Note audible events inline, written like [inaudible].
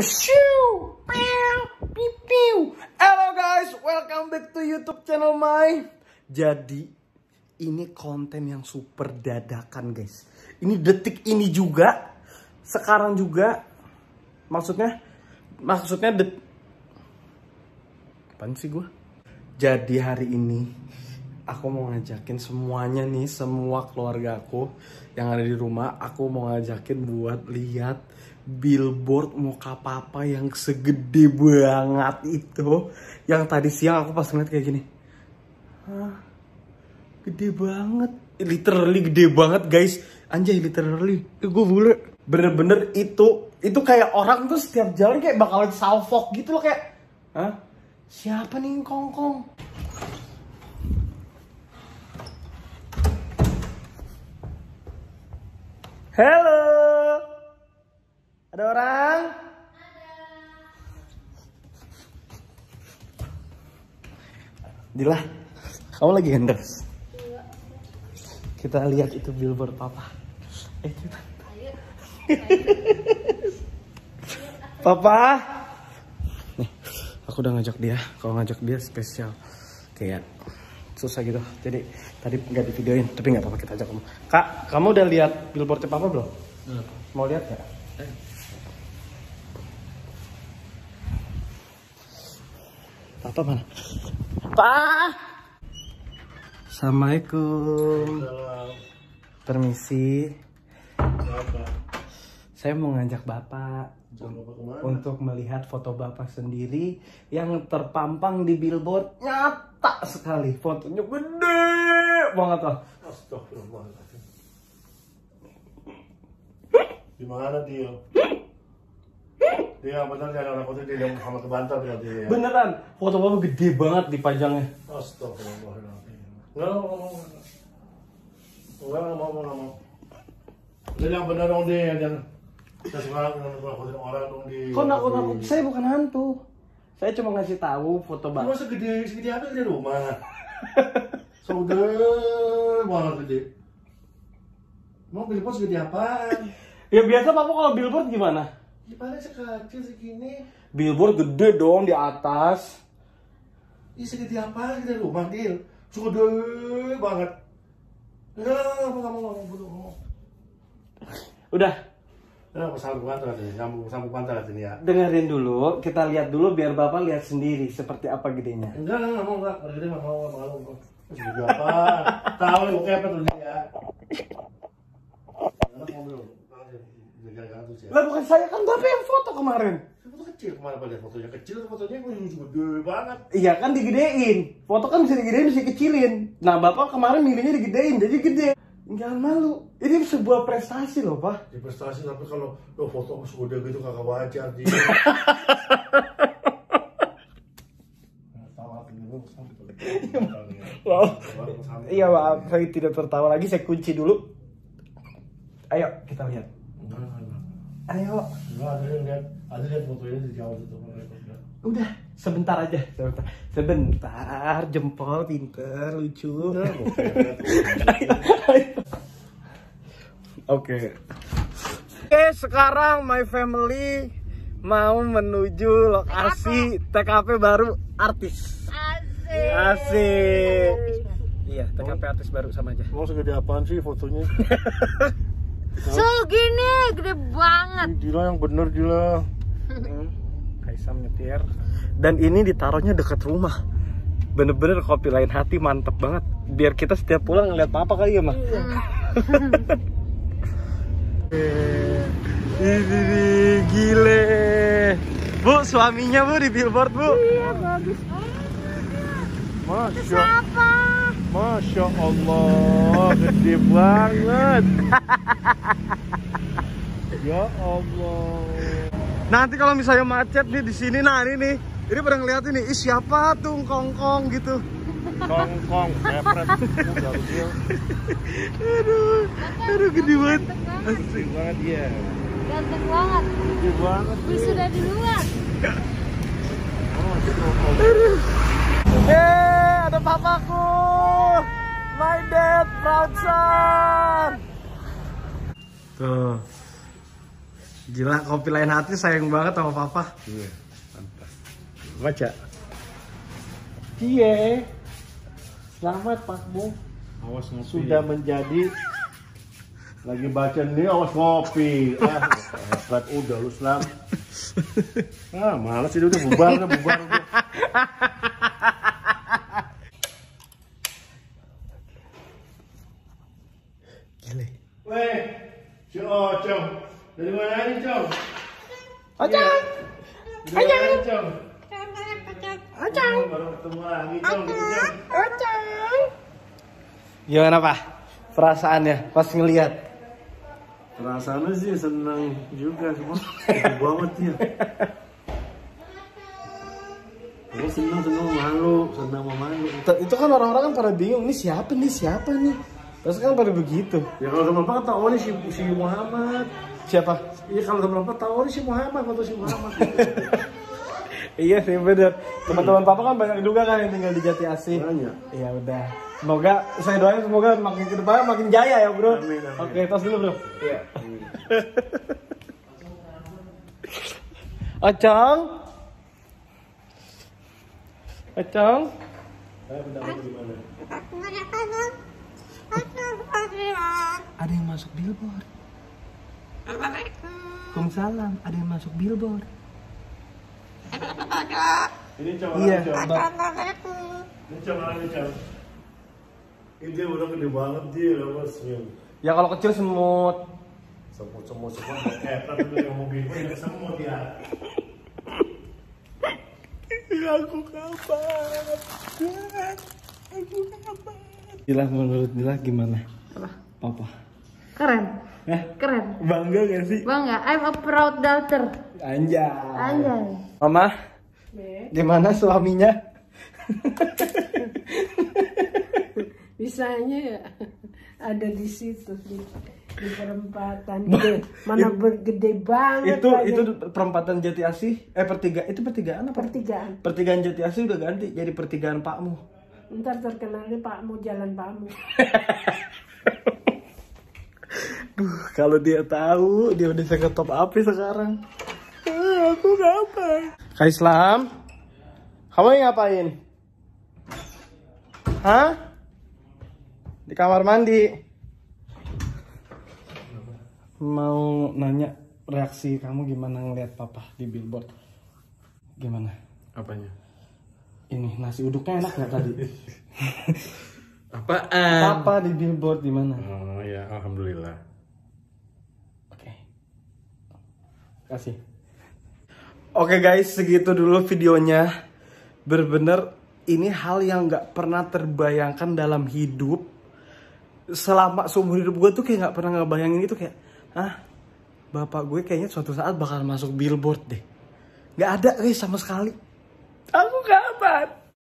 Piu. Hello guys, welcome back to YouTube channel my. Jadi ini konten yang super dadakan guys. Ini detik ini juga, sekarang juga. Maksudnya, maksudnya det. Apaan sih gue? Jadi hari ini aku mau ngajakin semuanya nih, semua keluarga aku yang ada di rumah, aku mau ngajakin buat lihat billboard muka papa yang segede banget itu. Yang tadi siang aku pas ngeliat kayak gini. Hah, gede banget. Literally gede banget guys. Anjay literally. Gue bule. Bener-bener itu, itu kayak orang tuh setiap jalan kayak bakalan salfok gitu loh kayak. Hah? Siapa nih kongkong? Halo. Ada orang? Dila, kamu lagi genders? Kita lihat itu billboard papa. Eh, coba. [laughs] papa. Nih, aku udah ngajak dia. Kalau ngajak dia spesial. Kayak susah gitu. Jadi tadi nggak di videoin, tapi nggak apa-apa kita ajak kamu. Kak, kamu udah lihat billboardnya papa belum? Mau lihat nggak? Papa mana? Pak. Assalamualaikum. Permisi. Saya mau ngajak Bapak untuk melihat foto Bapak sendiri yang terpampang di billboard nyata sekali. Fotonya gede banget lah. Astagfirullahaladzim. Gimana dia? Dia benar dia orang foto dia yang Muhammad Kebantar dia dia. ya? Beneran, foto Bapak gede banget dipajangnya. Astagfirullahaladzim. Enggak mau ngomong. Enggak mau ngomong ngomong. Jadi yang benar dong dia dan saya dengan foto orang dong di. Kok nakut-nakut? Saya bukan hantu. Saya cuma ngasih tahu foto Bapak. Cuma segede segede apa di rumah? [laughs] Sudah banget gede. Mau billboard segede apaan? Ya biasa Papa kalau billboard gimana? Ya paling sekecil segini. Billboard gede dong di atas. Ini segede apa di rumah, Dil? Sudah banget. Enggak, enggak, enggak, dulu. ngomong. Udah, Nah, aku sambung pantai ini, sambung sambung pantai ini ya. dengerin dulu. Kita lihat dulu biar Bapak lihat sendiri seperti apa gedenya. Enggak, enggak, enggak mau, enggak. Kalau gede enggak mau, enggak mau, enggak mau. Segede apa? Tahu nih, oke apa tuh dia ya? Anak mau dulu. Jaga-jaga tuh sih. Lah bukan saya kan Bapak yang foto kemarin. Foto ke mana pada fotonya kecil, fotonya gue gede banget. Iya kan digedein. Foto kan bisa digedein bisa dikecilin. Nah Bapak kemarin milihnya digedein jadi gede. Jangan malu. Ini sebuah prestasi loh Pak. Di prestasi tapi kalau lo foto sudah gitu kakak wajar di. Wow. Iya maaf, saya tidak tertawa lagi. Saya kunci dulu. Ayo kita lihat. Ayo. Ada yang lihat, ada lihat fotonya di jauh itu. Udah, sebentar aja, sebentar. Sebentar, jempol pinter, lucu. [laughs] Oke. Oke, sekarang my family mau menuju lokasi TKP baru artis. Asik. Asik. Iya, TKP artis baru sama aja. Mau segede apaan sih fotonya? [laughs] Segini gede banget. Dila yang bener Dila. [laughs] Kaisam nyetir. Dan ini ditaruhnya dekat rumah. Bener-bener kopi lain hati mantep banget. Biar kita setiap pulang ngeliat papa kali ya mah. [laughs] Ini nih gile. Bu, suaminya bu di billboard bu. Iya bagus. Masya, Apa? Masya Allah, gede banget. ya Allah. Nanti kalau misalnya macet nih di sini, nah ini nih, ini pada ngeliat ini, ih siapa tuh kongkong gitu. Kongkong, mepret. Aduh, aduh gede banget. gede banget ya. Ganteng banget. Gede banget. Sudah di luar. Masya Allah. Eh, ada papaku. My dad, proud son. Tuh. Gila, kopi lain hati sayang banget sama papa. Iya, mantap. Baca. Cie. Selamat Pak Bu. Awas ngopi. Sudah menjadi lagi baca nih awas ngopi. Ah, hebat udah lu selam. [laughs] Ah, malas ini udah bubar udah bubar udah. Weh, si Ocong. Dari mana nih, Cong? Ocang. Dari mana nih, Cong? Ocong. Baru ketemu lagi, Cong. Cong. Gimana Pak? Perasaannya pas ngelihat. Perasaannya sih senang juga semua. Seru banget ya. Gue senang senang malu, senang sama malu. Itu kan orang-orang kan pada bingung, ini siapa nih, siapa nih? Terus kan pada begitu. Ya kalau teman bapak tahu nih si, si Muhammad. Siapa? Iya kalau teman bapak tahu nih si Muhammad, foto si Muhammad. [laughs] Iya sih bener. Teman-teman papa kan banyak juga kan yang tinggal di Jati Asih. Banyak. Iya udah. Semoga saya doain semoga makin ke depan makin jaya ya bro. Amin, amin. Oke tos dulu bro. Iya. Ocong. Ocong. Gimana? Ada yang masuk billboard. Waalaikumsalam. Ada yang masuk billboard. Ini Cong, Iya. ini Cong. Bang. Ini Cong, ini dia udah gede banget dia, lah bos. Ya kalau kecil semut. Semut semut semut kayak dulu yang mobil gue semut ya. Aku kapan? Aku kapan? Gila menurut Dila gimana? Apa? Papa. Keren. Eh, Keren. bangga gak sih? Bangga. I'm a proud daughter. Anjay. Anjay. Mama, gimana suaminya? Bisanya ya ada di situ di, di perempatan gede. Mana bergede banget itu lagi. itu perempatan Jati Asih, eh pertiga itu pertigaan apa? pertigaan. Pertigaan Jati Asih udah ganti jadi pertigaan Pakmu. Ntar terkenalnya Pakmu jalan Pakmu. [laughs] Duh, kalau dia tahu dia udah saya top api sekarang. Eh, aku ngapain? Kak Islam, kamu ngapain? Hah? Di kamar mandi. Mau nanya reaksi kamu gimana ngeliat papa di billboard? Gimana? Apanya? Ini nasi uduknya enak nggak tadi? [laughs] Apaan? papa di billboard gimana? Oh ya, alhamdulillah. Oke. Kasih. Oke guys, segitu dulu videonya. Bener-bener ini hal yang nggak pernah terbayangkan dalam hidup. Selama seumur hidup gue tuh kayak nggak pernah ngebayangin itu kayak, ah, bapak gue kayaknya suatu saat bakal masuk billboard deh. Nggak ada guys sama sekali. Aku kapan?